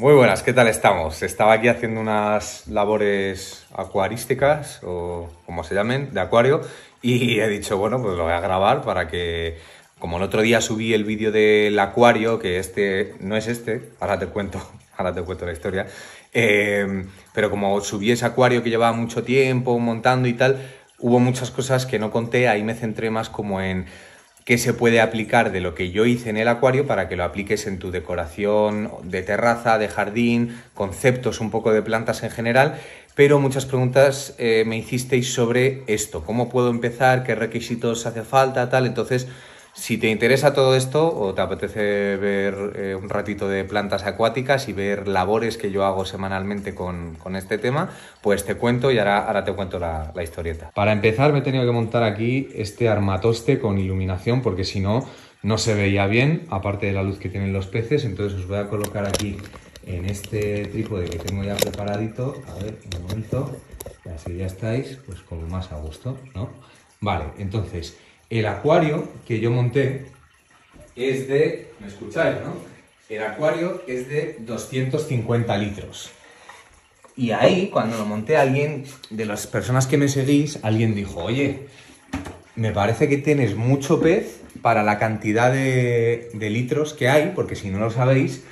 Muy buenas, ¿qué tal estamos? Estaba aquí haciendo unas labores acuarísticas, o como se llamen, de acuario, y he dicho, bueno, pues lo voy a grabar para que, como el otro día subí el vídeo del acuario, que este no es este, ahora te cuento, ahora te cuento la historia, eh, pero como subí ese acuario que llevaba mucho tiempo montando y tal, hubo muchas cosas que no conté, ahí me centré más como en qué se puede aplicar de lo que yo hice en el acuario para que lo apliques en tu decoración de terraza, de jardín, conceptos un poco de plantas en general, pero muchas preguntas eh, me hicisteis sobre esto, cómo puedo empezar, qué requisitos hace falta, tal, entonces si te interesa todo esto o te apetece ver eh, un ratito de plantas acuáticas y ver labores que yo hago semanalmente con, este tema, pues te cuento y ahora, ahora te cuento la, la, historieta. Para empezar me he tenido que montar aquí este armatoste con iluminación porque si no, no se veía bien, aparte de la luz que tienen los peces, entonces os voy a colocar aquí en este trípode que tengo ya preparadito, a ver, un momento, así ya estáis, pues como más a gusto, ¿no? Vale, entonces... El acuario que yo monté es de, ¿me escucháis, no? El acuario es de 250 litros. Y ahí, cuando lo monté, alguien de las personas que me seguís, alguien dijo, oye, me parece que tienes mucho pez para la cantidad de, de litros que hay, porque si no lo sabéis,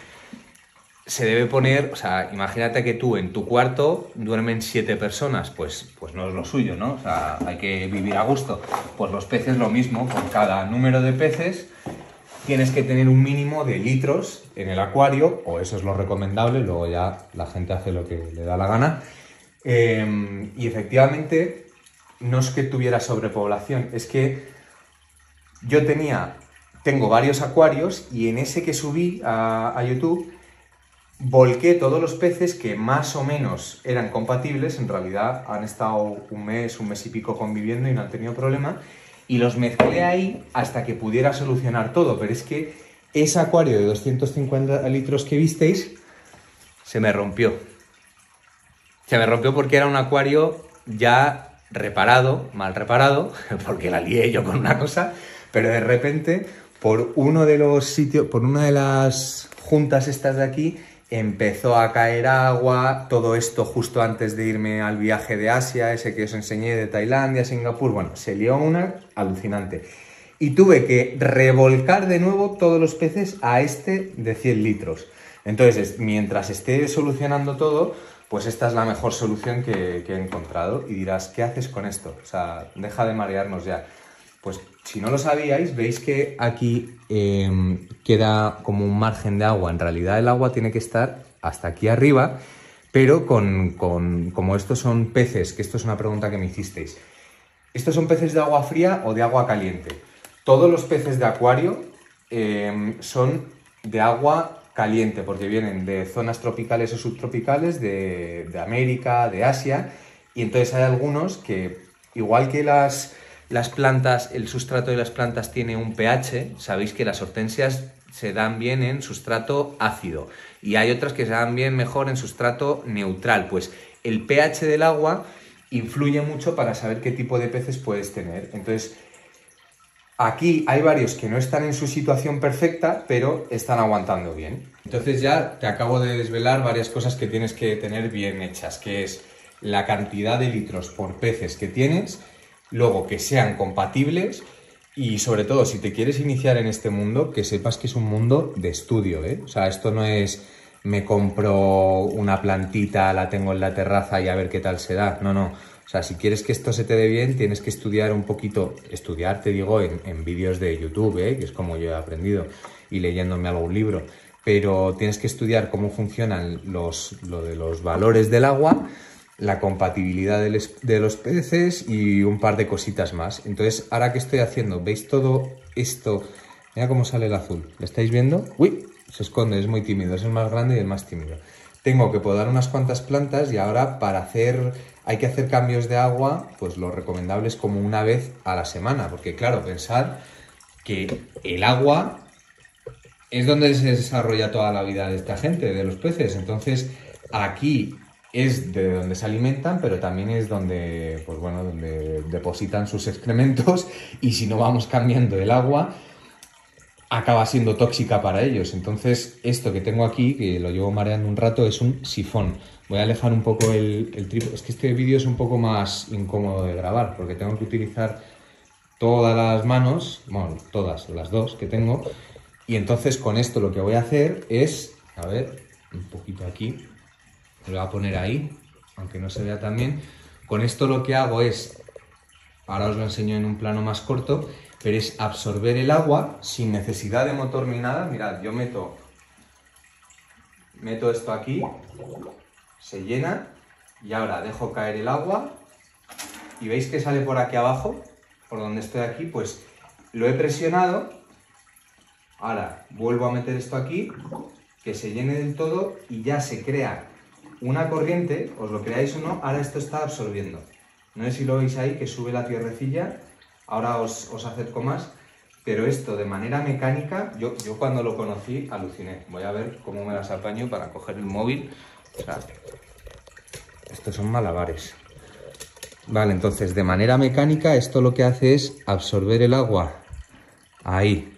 se debe poner, o sea, imagínate que tú en tu cuarto duermen siete personas, pues, pues no es lo suyo, ¿no? O sea, hay que vivir a gusto. Pues los peces lo mismo, por cada número de peces tienes que tener un mínimo de litros en el acuario, o eso es lo recomendable, luego ya la gente hace lo que le da la gana. Em, y efectivamente, no es que tuviera sobrepoblación, es que yo tenía, tengo varios acuarios y en ese que subí a YouTube, volqué todos los peces que más o menos eran compatibles, en realidad han estado un mes, un mes y pico conviviendo y no han tenido problema, y los mezclé ahí hasta que pudiera solucionar todo, pero es que ese acuario de 250 litros que visteis se me rompió. Se me rompió porque era un acuario ya reparado, mal reparado, porque la lié yo con una cosa, pero de repente por uno de los sitios, por una de las juntas estas de aquí, empezó a caer agua, todo esto justo antes de irme al viaje de Asia, ese que os enseñé de Tailandia, Singapur, bueno, se lió una alucinante. Y tuve que revolcar de nuevo todos los peces a este de 100 litros. Entonces, mientras esté solucionando todo, pues esta es la mejor solución que, que he encontrado. Y dirás, ¿qué haces con esto? O sea, deja de marearnos ya. Pues si no lo sabíais, veis que aquí em, queda como un margen de agua. En realidad el agua tiene que estar hasta aquí arriba, pero con, como estos son peces, que esto es una pregunta que me hicisteis. ¿Estos son peces de agua fría o de agua caliente? Todos los peces de acuario em, son de agua caliente, porque vienen de zonas tropicales o subtropicales, de, de América, de Asia, y entonces hay algunos que, igual que las las plantas, el sustrato de las plantas tiene un pH, sabéis que las hortensias se dan bien en sustrato ácido y hay otras que se dan bien mejor en sustrato neutral. Pues el pH del agua influye mucho para saber qué tipo de peces puedes tener. Entonces, aquí hay varios que no están en su situación perfecta, pero están aguantando bien. Entonces ya te acabo de desvelar varias cosas que tienes que tener bien hechas, que es la cantidad de litros por peces que tienes, Luego, que sean compatibles y sobre todo, si te quieres iniciar en este mundo, que sepas que es un mundo de estudio, ¿eh? O sea, esto no es me compro una plantita, la tengo en la terraza y a ver qué tal se da. No, no. O sea, si quieres que esto se te dé bien, tienes que estudiar un poquito, estudiar, te digo, en, vídeos de YouTube, ¿eh? que es como yo he aprendido, y leyéndome algún libro. Pero tienes que estudiar cómo funcionan los, lo de los valores del agua la compatibilidad de los peces y un par de cositas más. Entonces, ahora que estoy haciendo, ¿veis todo esto? Mira cómo sale el azul. ¿Lo estáis viendo? ¡Uy! Se esconde, es muy tímido, es el más grande y el más tímido. Tengo que podar unas cuantas plantas y ahora para hacer, hay que hacer cambios de agua, pues lo recomendable es como una vez a la semana, porque claro, pensar que el agua es donde se desarrolla toda la vida de esta gente, de los peces. Entonces, aquí es de donde se alimentan, pero también es donde, pues bueno, donde depositan sus excrementos y si no vamos cambiando el agua, acaba siendo tóxica para ellos. Entonces, esto que tengo aquí, que lo llevo mareando un rato, es un sifón. Voy a alejar un poco el, el Es que este vídeo es un poco más incómodo de grabar, porque tengo que utilizar todas las manos, bueno, todas, las dos que tengo. Y entonces con esto lo que voy a hacer es, a ver, un poquito aquí, lo voy a poner ahí, aunque no se vea tan bien. Con esto lo que hago es, ahora os lo enseño en un plano más corto, pero es absorber el agua sin necesidad de motor ni nada. Mirad, yo meto, meto esto aquí, se llena y ahora dejo caer el agua y veis que sale por aquí abajo, por donde estoy aquí, pues lo he presionado. Ahora vuelvo a meter esto aquí, que se llene del todo y ya se crea una corriente, os lo creáis o no, ahora esto está absorbiendo. No sé si lo veis ahí, que sube la tierrecilla ahora os, acerco más, pero esto de manera mecánica, yo, yo cuando lo conocí aluciné. Voy a ver cómo me las apaño para coger el móvil. O sea, estos son malabares. Vale, entonces de manera mecánica esto lo que hace es absorber el agua. Ahí.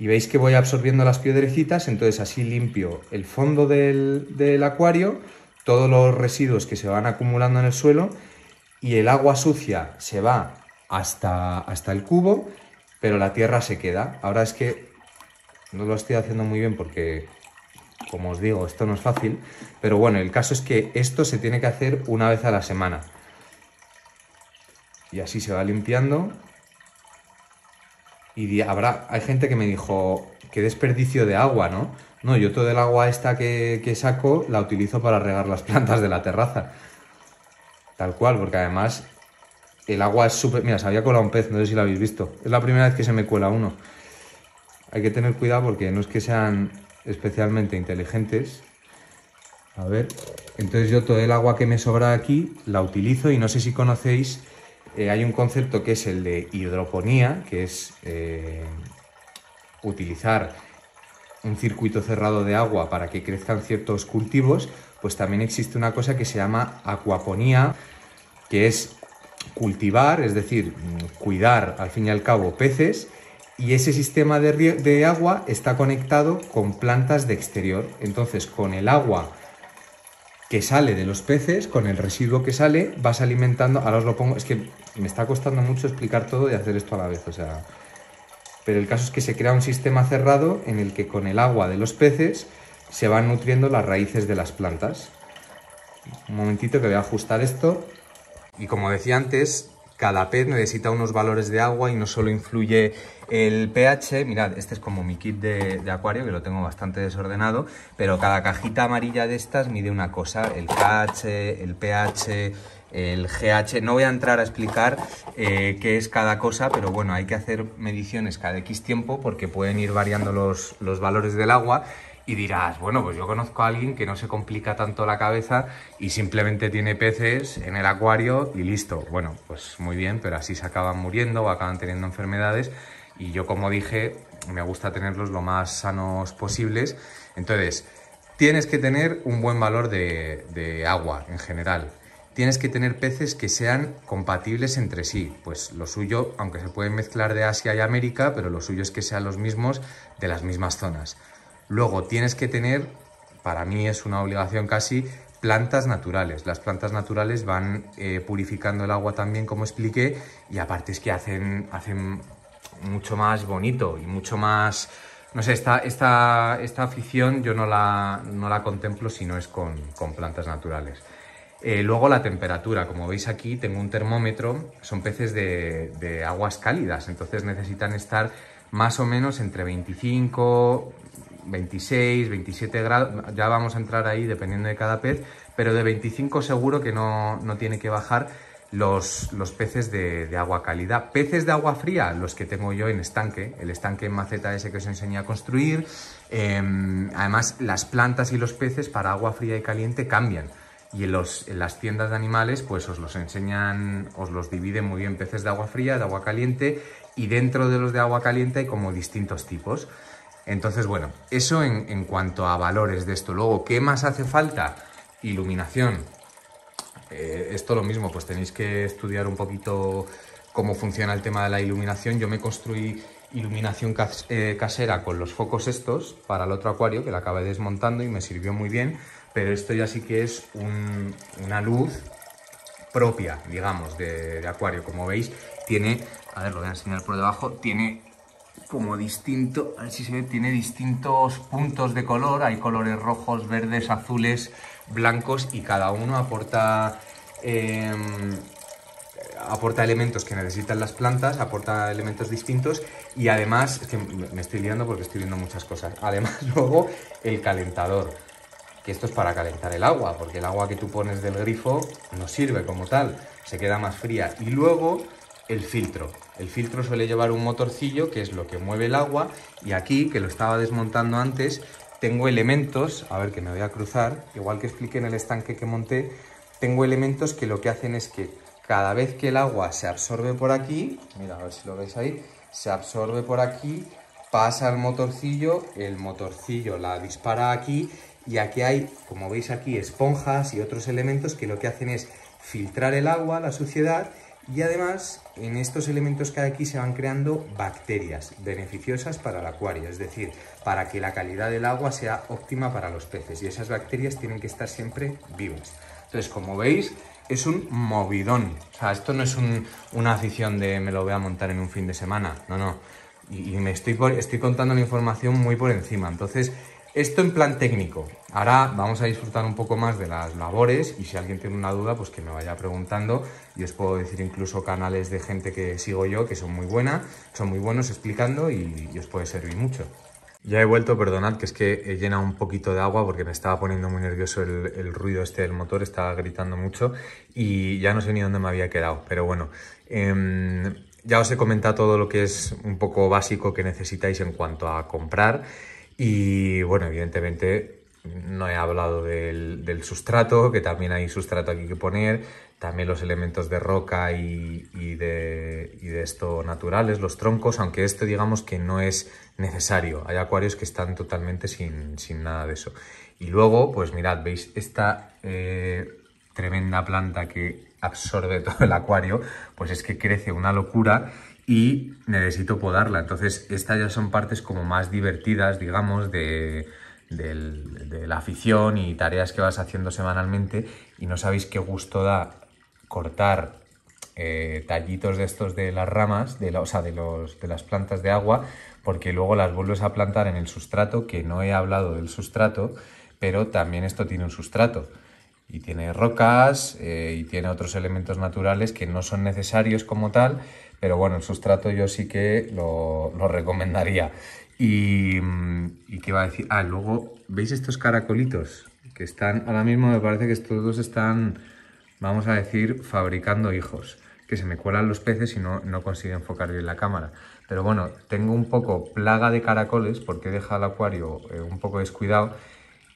Y veis que voy absorbiendo las piedrecitas, entonces así limpio el fondo del, del acuario, todos los residuos que se van acumulando en el suelo y el agua sucia se va hasta, hasta el cubo, pero la tierra se queda. Ahora es que no lo estoy haciendo muy bien porque, como os digo, esto no es fácil, pero bueno, el caso es que esto se tiene que hacer una vez a la semana. Y así se va limpiando. Y habrá, hay gente que me dijo, qué desperdicio de agua, ¿no? No, yo todo el agua esta que, que saco la utilizo para regar las plantas de la terraza. Tal cual, porque además el agua es súper... Mira, se había colado un pez, no sé si lo habéis visto. Es la primera vez que se me cuela uno. Hay que tener cuidado porque no es que sean especialmente inteligentes. A ver, entonces yo todo el agua que me sobra aquí la utilizo y no sé si conocéis, eh, hay un concepto que es el de hidroponía, que es eh, utilizar un circuito cerrado de agua para que crezcan ciertos cultivos, pues también existe una cosa que se llama acuaponía, que es cultivar, es decir, cuidar al fin y al cabo peces, y ese sistema de, agua está conectado con plantas de exterior. Entonces, con el agua que sale de los peces, con el residuo que sale, vas alimentando. Ahora os lo pongo, es que me está costando mucho explicar todo y hacer esto a la vez, o sea. Pero el caso es que se crea un sistema cerrado en el que con el agua de los peces se van nutriendo las raíces de las plantas. Un momentito que voy a ajustar esto. Y como decía antes, cada pez necesita unos valores de agua y no solo influye el pH. Mirad, este es como mi kit de, acuario, que lo tengo bastante desordenado, pero cada cajita amarilla de estas mide una cosa, el KH, el pH, el GH. No voy a entrar a explicar eh, qué es cada cosa, pero bueno, hay que hacer mediciones cada X tiempo porque pueden ir variando los, los valores del agua y dirás, bueno, pues yo conozco a alguien que no se complica tanto la cabeza y simplemente tiene peces en el acuario y listo. Bueno, pues muy bien, pero así se acaban muriendo o acaban teniendo enfermedades y yo como dije, me gusta tenerlos lo más sanos posibles. Entonces, tienes que tener un buen valor de, agua en general. Tienes que tener peces que sean compatibles entre sí. Pues lo suyo, aunque se pueden mezclar de Asia y América, pero lo suyo es que sean los mismos de las mismas zonas. Luego tienes que tener, para mí es una obligación casi, plantas naturales. Las plantas naturales van eh, purificando el agua también, como expliqué, y aparte es que hacen, hacen mucho más bonito y mucho más... No sé, esta, esta, esta afición yo no la, no la contemplo si no es con, plantas naturales. Eh, luego la temperatura, como veis aquí tengo un termómetro, son peces de, de, aguas cálidas, entonces necesitan estar más o menos entre 25, 26, 27 grados, ya vamos a entrar ahí dependiendo de cada pez, pero de 25 seguro que no, tiene que bajar los, los peces de, agua cálida. Peces de agua fría, los que tengo yo en estanque, el estanque en maceta ese que os enseñé a construir. Em, además, las plantas y los peces para agua fría y caliente cambian. Y en, los, en las tiendas de animales, pues os los enseñan, os los dividen muy bien peces de agua fría, de agua caliente, y dentro de los de agua caliente hay como distintos tipos. Entonces, bueno, eso en, cuanto a valores de esto. Luego, ¿qué más hace falta? Iluminación. Eh, esto lo mismo, pues tenéis que estudiar un poquito cómo funciona el tema de la iluminación. Yo me construí iluminación eh, casera con los focos estos para el otro acuario que la acabé desmontando y me sirvió muy bien, pero esto ya sí que es una luz propia, digamos, de, de, acuario. Como veis, tiene, a ver, lo voy a enseñar por debajo, tiene como distinto, a ver si se ve, tiene distintos puntos de color, hay colores rojos, verdes, azules, blancos y cada uno aporta... Em, aporta elementos que necesitan las plantas, aporta elementos distintos. Y además, es que me estoy liando porque estoy viendo muchas cosas, además luego el calentador, que esto es para calentar el agua, porque el agua que tú pones del grifo no sirve como tal, se queda más fría. Y luego el filtro. El filtro suele llevar un motorcillo que es lo que mueve el agua y aquí, que lo estaba desmontando antes, tengo elementos, a ver que me voy a cruzar, igual que expliqué en el estanque que monté, tengo elementos que lo que hacen es que cada vez que el agua se absorbe por aquí, mira, a ver si lo veis ahí, se absorbe por aquí, pasa al motorcillo, el motorcillo la dispara aquí y aquí hay, como veis aquí, esponjas y otros elementos que lo que hacen es filtrar el agua, la suciedad y además, en estos elementos que hay aquí se van creando bacterias beneficiosas para el acuario, es decir, para que la calidad del agua sea óptima para los peces. Y esas bacterias tienen que estar siempre vivas. Entonces, como veis, es un movidón. O sea, esto no es una afición de me lo voy a montar en un fin de semana. No, no. Y, me estoy, estoy contando la información muy por encima. Entonces, esto en plan técnico. Ahora vamos a disfrutar un poco más de las labores y si alguien tiene una duda, pues que me vaya preguntando. Y os puedo decir incluso canales de gente que sigo yo que son muy buenas, son muy buenos explicando y, os puede servir mucho. Ya he vuelto, perdonad, que es que he llenado un poquito de agua porque me estaba poniendo muy nervioso el, ruido este del motor, estaba gritando mucho y ya no sé ni dónde me había quedado. Pero bueno, em, ya os he comentado todo lo que es un poco básico que necesitáis en cuanto a comprar. Y bueno, evidentemente no he hablado del, sustrato, que también hay sustrato aquí que poner, también los elementos de roca y, de, de, esto naturales, los troncos, aunque esto digamos que no es necesario. Hay acuarios que están totalmente sin, nada de eso. Y luego, pues mirad, veis esta eh, tremenda planta que absorbe todo el acuario, pues es que crece una locura y necesito podarla. Entonces, estas ya son partes como más divertidas, digamos, de, la afición y tareas que vas haciendo semanalmente y no sabéis qué gusto da cortar eh, tallitos de estos de las ramas, de o sea, de, los, de las plantas de agua, porque luego las vuelves a plantar en el sustrato, que no he hablado del sustrato, pero también esto tiene un sustrato y tiene rocas eh, y tiene otros elementos naturales que no son necesarios como tal, pero bueno, el sustrato yo sí que lo, recomendaría. Y, y, qué va a decir, ah, luego, ¿veis estos caracolitos? Que están, ahora mismo me parece que estos dos están, vamos a decir, fabricando hijos, que se me cuelan los peces y no, no consigo enfocar bien la cámara. Pero bueno, tengo un poco plaga de caracoles porque he dejado el acuario eh, un poco descuidado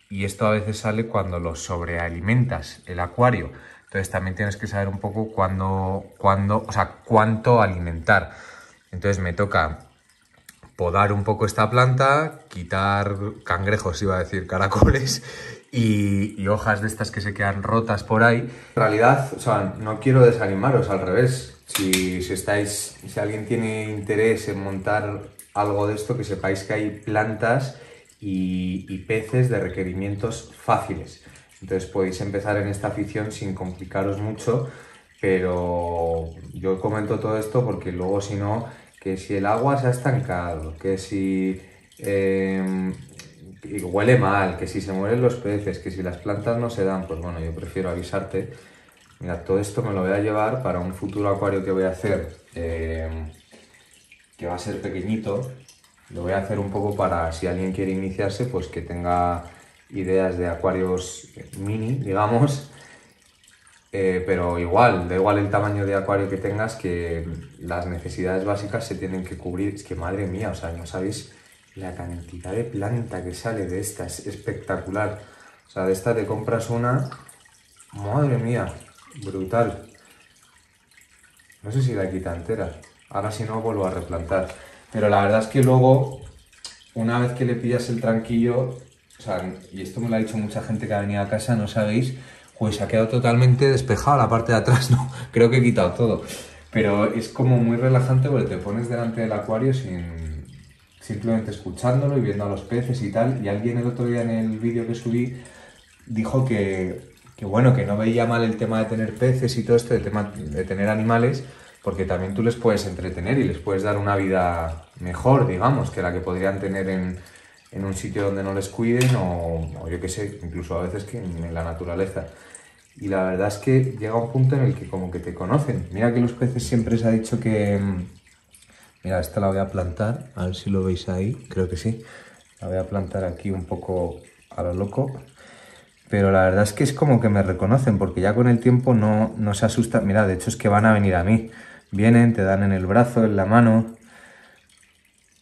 y esto a veces sale cuando lo sobrealimentas el acuario. Entonces también tienes que saber un poco cuándo, cuándo, o sea, cuánto alimentar. Entonces me toca podar un poco esta planta, quitar cangrejos, iba a decir, caracoles y, hojas de estas que se quedan rotas por ahí. En realidad, o sea, no quiero desanimaros, al revés. Si, si, estáis, si alguien tiene interés en montar algo de esto, que sepáis que hay plantas y, y peces de requerimientos fáciles. Entonces podéis empezar en esta afición sin complicaros mucho, pero yo comento todo esto porque luego si no, que si el agua se ha estancado, que si em, huele mal, que si se mueren los peces, que si las plantas no se dan, pues bueno, yo prefiero avisarte. Mira, todo esto me lo voy a llevar para un futuro acuario que voy a hacer, em, que va a ser pequeñito. Lo voy a hacer un poco para si alguien quiere iniciarse, pues que tenga ideas de acuarios mini, digamos, eh, pero igual, da igual el tamaño de acuario que tengas, que las necesidades básicas se tienen que cubrir. Es que madre mía, o sea, no sabéis la cantidad de planta que sale de esta, es espectacular. O sea, de esta te compras una, madre mía, brutal. No sé si la quita entera. Ahora si no vuelvo a replantar. Pero la verdad es que luego, una vez que le pillas el tranquillo, o sea, y esto me lo ha dicho mucha gente que ha venido a casa, no sabéis, pues ha quedado totalmente despejada la parte de atrás, ¿no? Creo que he quitado todo. Pero es como muy relajante porque te pones delante del acuario sin simplemente escuchándolo y viendo a los peces y tal. Y alguien el otro día en el vídeo que subí dijo que, que bueno, que no veía mal el tema de tener peces y todo esto, el tema de tener animales, porque también tú les puedes entretener y les puedes dar una vida mejor, digamos, que la que podrían tener en, en un sitio donde no les cuiden o, o yo qué sé, incluso a veces que en la naturaleza. Y la verdad es que llega un punto en el que como que te conocen. Mira que los peces siempre se ha dicho que... Mm, mira, esta la voy a plantar, a ver si lo veis ahí, creo que sí. La voy a plantar aquí un poco a lo loco. Pero la verdad es que es como que me reconocen, porque ya con el tiempo no, no se asustan. Mira, de hecho es que van a venir a mí. Vienen, te dan en el brazo, en la mano,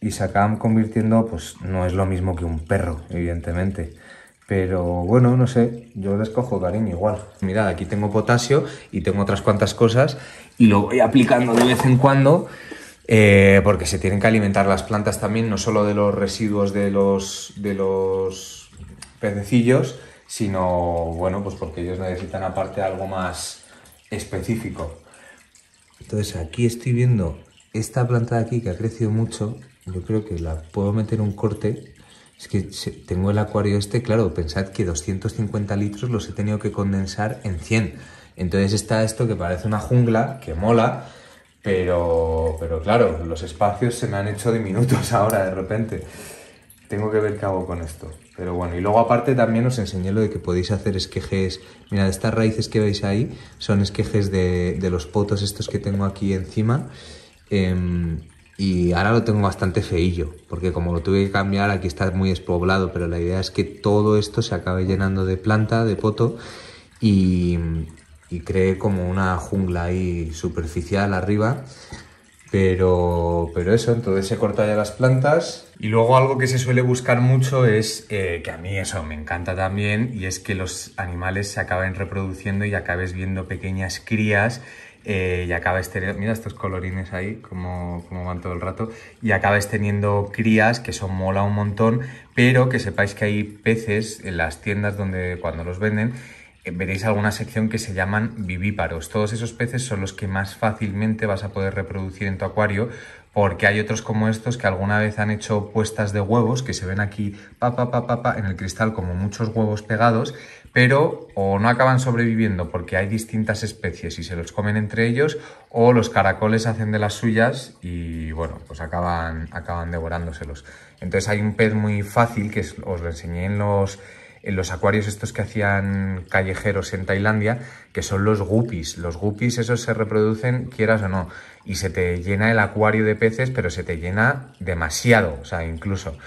y se acaban convirtiendo, pues no es lo mismo que un perro, evidentemente. Pero bueno, no sé, yo les cojo cariño igual. Mirad, aquí tengo potasio y tengo otras cuantas cosas y lo voy aplicando de vez en cuando eh, porque se tienen que alimentar las plantas también, no solo de los residuos de los, de los pececillos, sino, bueno, pues porque ellos necesitan aparte algo más específico. Entonces aquí estoy viendo esta planta de aquí que ha crecido mucho, yo creo que la puedo meter un corte es que tengo el acuario este, claro, pensad que 250 litros los he tenido que condensar en 100. Entonces está esto que parece una jungla, que mola, pero, pero claro, los espacios se me han hecho diminutos ahora de repente. Tengo que ver qué hago con esto. Pero bueno, y luego aparte también os enseñé lo de que podéis hacer esquejes. Mirad, estas raíces que veis ahí son esquejes de, de los potos estos que tengo aquí encima. Eh, y ahora lo tengo bastante feillo, porque como lo tuve que cambiar, aquí está muy despoblado, pero la idea es que todo esto se acabe llenando de planta, de poto, y, y cree como una jungla ahí superficial arriba. Pero, pero eso, entonces se corta ya las plantas. Y luego algo que se suele buscar mucho es, eh, que a mí eso me encanta también, y es que los animales se acaben reproduciendo y acabes viendo pequeñas crías eh, y acabas teniendo, mira estos colorines ahí, como, como, van todo el rato, y acabas teniendo crías que son mola un montón, pero que sepáis que hay peces en las tiendas donde cuando los venden, eh, veréis alguna sección que se llaman vivíparos. Todos esos peces son los que más fácilmente vas a poder reproducir en tu acuario porque hay otros como estos que alguna vez han hecho puestas de huevos que se ven aquí pa, pa, pa, pa, en el cristal como muchos huevos pegados, pero o no acaban sobreviviendo porque hay distintas especies y se los comen entre ellos, o los caracoles hacen de las suyas y bueno, pues acaban, acaban devorándoselos. Entonces hay un pez muy fácil que os lo enseñé en los en los acuarios estos que hacían callejeros en Tailandia, que son los guppies. Los guppies esos se reproducen, quieras o no, y se te llena el acuario de peces, pero se te llena demasiado, o sea, incluso.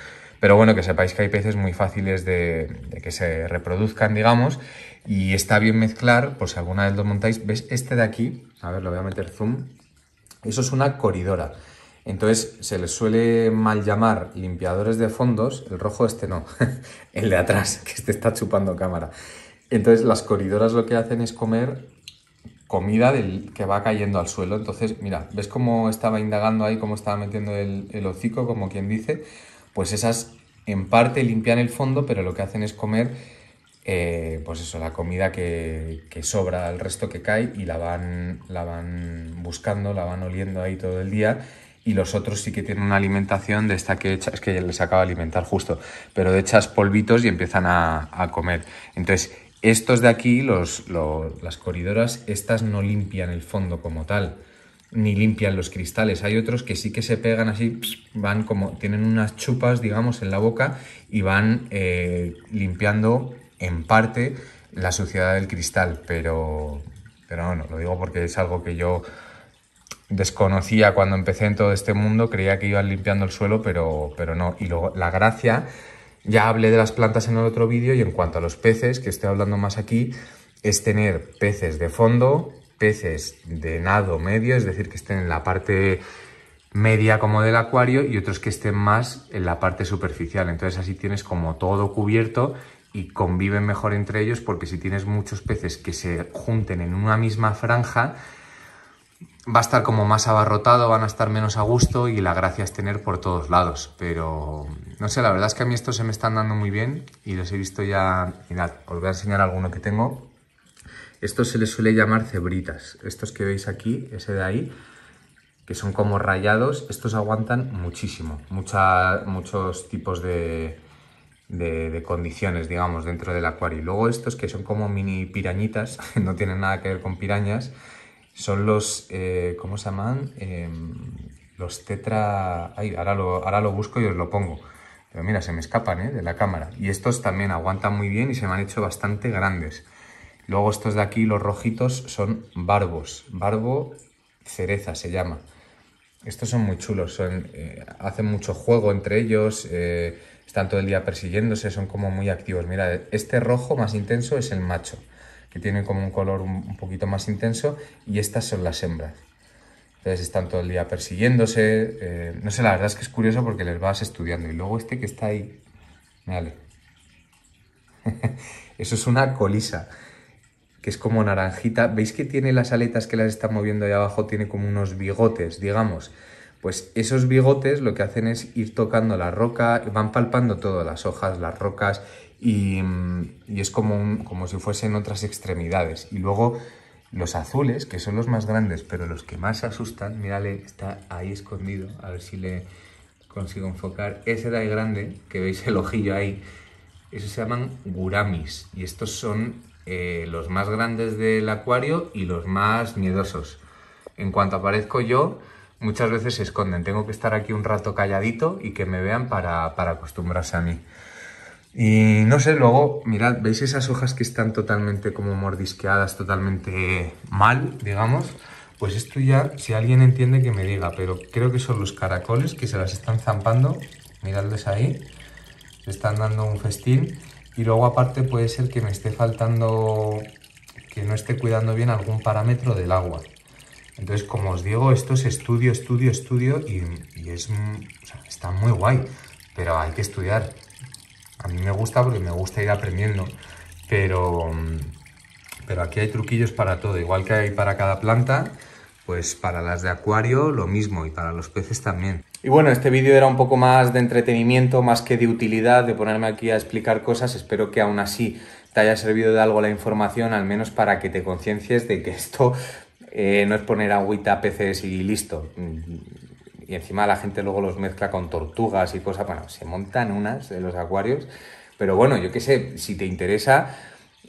Pero bueno, que sepáis que hay peces muy fáciles de, que se reproduzcan, digamos, y está bien mezclar, por si alguna vez lo montáis, ¿ves este de aquí? A ver, lo voy a meter zoom. Eso es una coridora. Entonces se les suele mal llamar limpiadores de fondos, el rojo este no, el de atrás, que este está chupando cámara. Entonces las coridoras lo que hacen es comer comida del, que va cayendo al suelo. Entonces, mira, ¿ves cómo estaba indagando ahí, cómo estaba metiendo el, hocico, como quien dice? Pues esas en parte limpian el fondo, pero lo que hacen es comer, eh, pues eso, la comida que, sobra, el resto que cae y la van, la van buscando, la van oliendo ahí todo el día y los otros sí que tienen una alimentación de esta que es que les acaba de alimentar justo, pero de echas polvitos y empiezan a, comer. Entonces, estos de aquí, los, las coridoras, estas no limpian el fondo como tal, ni limpian los cristales. Hay otros que sí que se pegan así, van como, tienen unas chupas, digamos, en la boca y van eh, limpiando en parte la suciedad del cristal, pero, pero bueno, lo digo porque es algo que yo desconocía cuando empecé en todo este mundo, creía que iban limpiando el suelo, pero, pero no. Y luego la gracia, ya hablé de las plantas en el otro vídeo y en cuanto a los peces, que estoy hablando más aquí, es tener peces de fondo, peces de nado medio, es decir, que estén en la parte media como del acuario y otros que estén más en la parte superficial. Entonces así tienes como todo cubierto y conviven mejor entre ellos porque si tienes muchos peces que se junten en una misma franja, va a estar como más abarrotado, van a estar menos a gusto y la gracia es tener por todos lados. Pero no sé, la verdad es que a mí estos se me están dando muy bien y los he visto ya. Mirad, os voy a enseñar alguno que tengo. Estos se les suele llamar cebritas. Estos que veis aquí, ese de ahí, que son como rayados, estos aguantan muchísimo, muchos tipos de, de, condiciones, digamos, dentro del acuario. Luego estos que son como mini pirañitas, no tienen nada que ver con pirañas, son los, eh, ¿cómo se llaman? Em, los tetra... Ay, ahora lo, ahora lo busco y os lo pongo. Pero mira, se me escapan ¿eh? de la cámara. Y estos también aguantan muy bien y se me han hecho bastante grandes. Luego estos de aquí, los rojitos, son barbos. Barbo cereza se llama. Estos son muy chulos, son, eh, hacen mucho juego entre ellos, están todo el día persiguiéndose, son como muy activos. Mira, este rojo más intenso es el macho, que tiene como un color un, poquito más intenso, y estas son las hembras. Entonces están todo el día persiguiéndose. Eh, no sé, la verdad es que es curioso porque les vas estudiando. Y luego este que está ahí, vale. Eso es una colisa que es como naranjita. ¿Veis que tiene las aletas que las están moviendo ahí abajo? Tiene como unos bigotes, digamos. Pues esos bigotes lo que hacen es ir tocando la roca, van palpando todo, las hojas, las rocas, y, es como, como si fuesen otras extremidades. Y luego los azules, que son los más grandes, pero los que más asustan, mírale, está ahí escondido, a ver si le consigo enfocar. Ese de ahí grande, que veis el ojillo ahí, esos se llaman guramis, y estos son eh, los más grandes del acuario y los más miedosos. En cuanto aparezco yo, muchas veces se esconden. Tengo que estar aquí un rato calladito y que me vean para, para acostumbrarse a mí. Y no sé, luego, mirad, ¿veis esas hojas que están totalmente como mordisqueadas, totalmente mal, digamos? Pues esto ya, si alguien entiende que me diga, pero creo que son los caracoles que se las están zampando, miradles ahí, se están dando un festín y luego aparte puede ser que me esté faltando, que no esté cuidando bien algún parámetro del agua. Entonces, como os digo, esto es estudio, estudio, estudio y, es, está muy guay, pero hay que estudiar. A mí me gusta porque me gusta ir aprendiendo, pero, pero aquí hay truquillos para todo, igual que hay para cada planta, pues para las de acuario lo mismo y para los peces también. Y bueno, este vídeo era un poco más de entretenimiento, más que de utilidad, de ponerme aquí a explicar cosas. Espero que aún así te haya servido de algo la información, al menos para que te conciencies de que esto eh, no es poner agüita peces y listo. Y encima la gente luego los mezcla con tortugas y cosas. Bueno, se montan unas en los acuarios. Pero bueno, yo qué sé, si te interesa,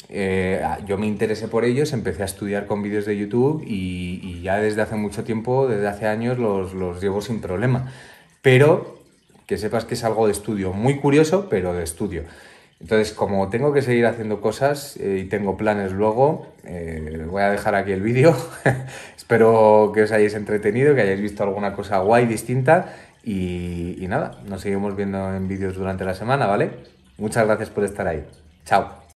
eh, yo me interesé por ellos, empecé a estudiar con vídeos de YouTube y, ya desde hace mucho tiempo, desde hace años, los, los, llevo sin problema. Pero que sepas que es algo de estudio, muy curioso, pero de estudio. Entonces, como tengo que seguir haciendo cosas eh, y tengo planes luego, eh, voy a dejar aquí el vídeo. Espero que os hayáis entretenido, que hayáis visto alguna cosa guay, distinta. Y, y nada, nos seguimos viendo en vídeos durante la semana, ¿vale? Muchas gracias por estar ahí. Chao.